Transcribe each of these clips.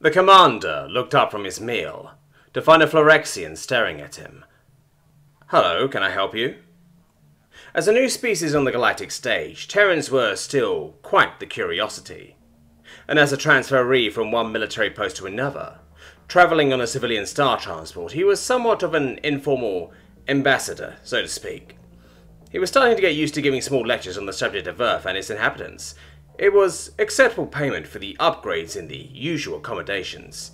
The commander looked up from his meal to find a Florexian staring at him. Hello, can I help you? As a new species on the galactic stage, Terrans were still quite the curiosity. And as a transferee from one military post to another, travelling on a civilian star transport, he was somewhat of an informal ambassador, so to speak. He was starting to get used to giving small lectures on the subject of Earth and its inhabitants. It was acceptable payment for the upgrades in the usual accommodations.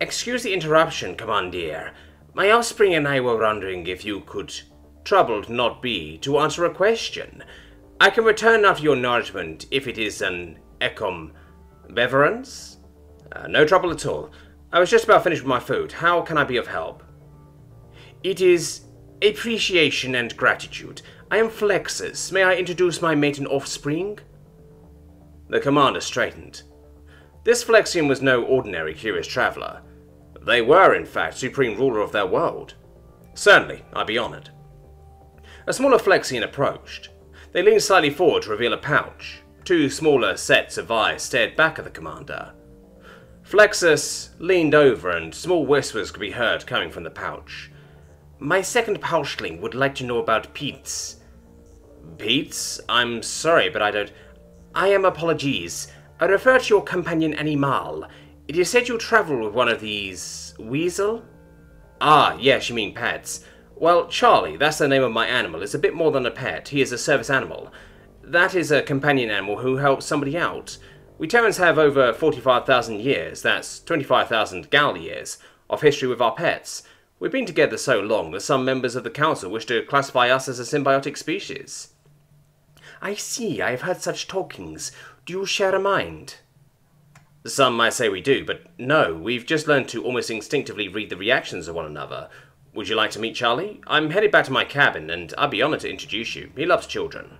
Excuse the interruption, Commandeer. My offspring and I were wondering if you could troubled not be to answer a question. I can return after your nourishment if it is an ecom beverance. Uh, no trouble at all. I was just about finished with my food. How can I be of help? It is appreciation and gratitude. I am Flexus. May I introduce my mate and offspring? The commander straightened. This Flexian was no ordinary curious traveller. They were, in fact, supreme ruler of their world. Certainly, I'd be honoured. A smaller Flexian approached. They leaned slightly forward to reveal a pouch. Two smaller sets of eyes stared back at the commander. Flexus leaned over and small whispers could be heard coming from the pouch. My second pouchling would like to know about Pete's. Pete's? I'm sorry, but I don't. I am apologies. I refer to your companion animal. It is said you travel with one of these. Weasel? Ah, yes, you mean pets. Well, Charlie, that's the name of my animal, is a bit more than a pet. He is a service animal. That is a companion animal who helps somebody out. We Terrans have over 45,000 years, that's 25,000 Gal years, of history with our pets. We've been together so long that some members of the Council wish to classify us as a symbiotic species. I see, I have heard such talkings. Do you share a mind? Some might say we do, but no, we've just learned to almost instinctively read the reactions of one another. Would you like to meet Charlie? I'm headed back to my cabin, and I'd be honoured to introduce you. He loves children.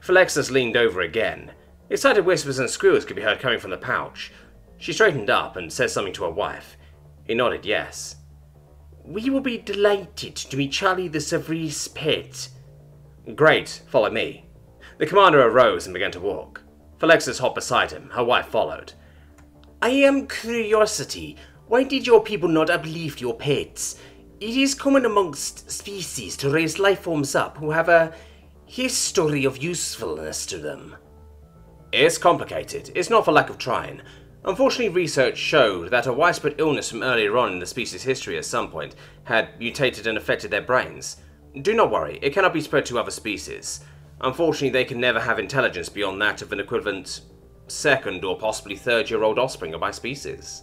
Philexus leaned over again. Excited whispers and squeals could be heard coming from the pouch. She straightened up and said something to her wife. He nodded yes. We will be delighted to meet Charlie the Savree's pet. Great, follow me. The commander arose and began to walk. Philexus hopped beside him. Her wife followed. I am curiosity. Why did your people not uplift your pets? It is common amongst species to raise life forms up who have a history of usefulness to them. It's complicated. It's not for lack of trying. Unfortunately, research showed that a widespread illness from earlier on in the species' history at some point had mutated and affected their brains. Do not worry, it cannot be spread to other species. Unfortunately, they can never have intelligence beyond that of an equivalent second or possibly third year old offspring of my species.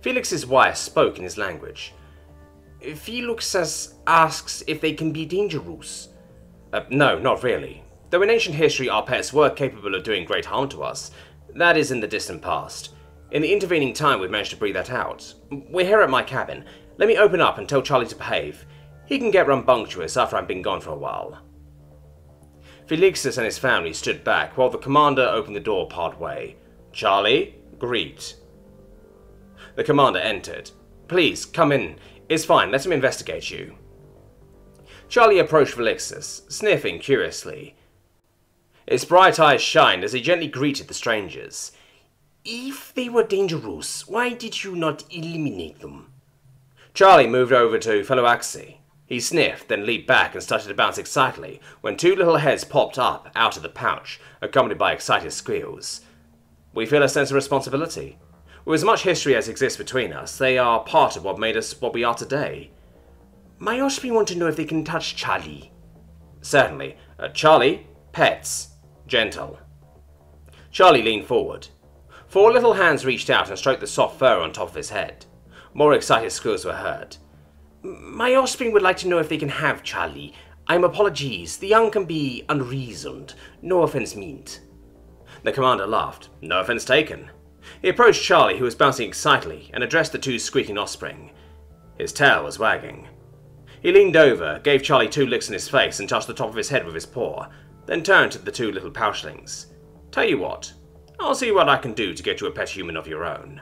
Felix's wife spoke in his language. Felixus asks if they can be dangerous. Uh, no, not really. Though in ancient history our pets were capable of doing great harm to us, that is in the distant past. In the intervening time we've managed to breathe that out. We're here at my cabin. Let me open up and tell Charlie to behave. He can get rambunctious after I've been gone for a while. Felixus and his family stood back while the commander opened the door part way. Charlie, greet. The commander entered. Please, come in. It's fine, let him investigate you. Charlie approached Felixus, sniffing curiously. His bright eyes shined as he gently greeted the strangers. If they were dangerous, why did you not eliminate them? Charlie moved over to fellow Axie. He sniffed, then leaped back and started to bounce excitedly when two little heads popped up out of the pouch, accompanied by excited squeals. We feel a sense of responsibility. With as much history as exists between us, they are part of what made us what we are today. My offspring want to know if they can touch Charlie. Certainly. Uh, Charlie, pets, gentle. Charlie leaned forward. Four little hands reached out and stroked the soft fur on top of his head. More excited squeals were heard. My offspring would like to know if they can have Charlie. I'm apologies. The young can be unreasoned. No offense meant. The commander laughed. No offense taken. He approached Charlie, who was bouncing excitedly, and addressed the two squeaking offspring. His tail was wagging. He leaned over, gave Charlie two licks in his face, and touched the top of his head with his paw, then turned to the two little pouchlings. Tell you what, I'll see what I can do to get you a pet human of your own.